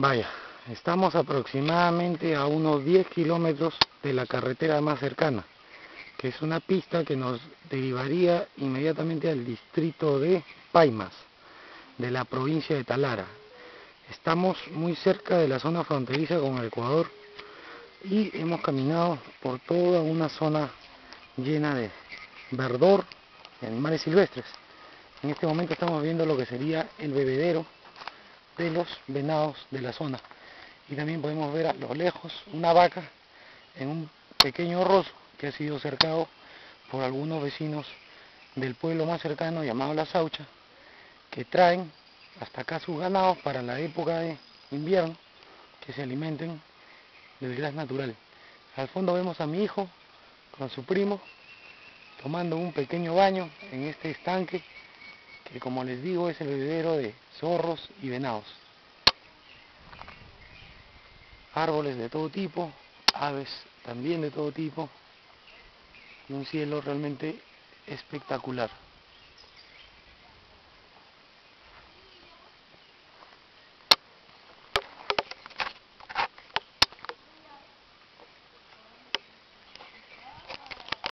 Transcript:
Vaya, estamos aproximadamente a unos 10 kilómetros de la carretera más cercana, que es una pista que nos derivaría inmediatamente al distrito de Paimas, de la provincia de Talara. Estamos muy cerca de la zona fronteriza con el Ecuador y hemos caminado por toda una zona llena de verdor y animales silvestres. En este momento estamos viendo lo que sería el bebedero de los venados de la zona. Y también podemos ver a lo lejos una vaca en un pequeño roso que ha sido cercado por algunos vecinos del pueblo más cercano llamado La Saucha, que traen hasta acá sus ganados para la época de invierno, que se alimenten del gas natural. Al fondo vemos a mi hijo con su primo tomando un pequeño baño en este estanque que como les digo es el bebedero de zorros y venados. Árboles de todo tipo, aves también de todo tipo y un cielo realmente espectacular.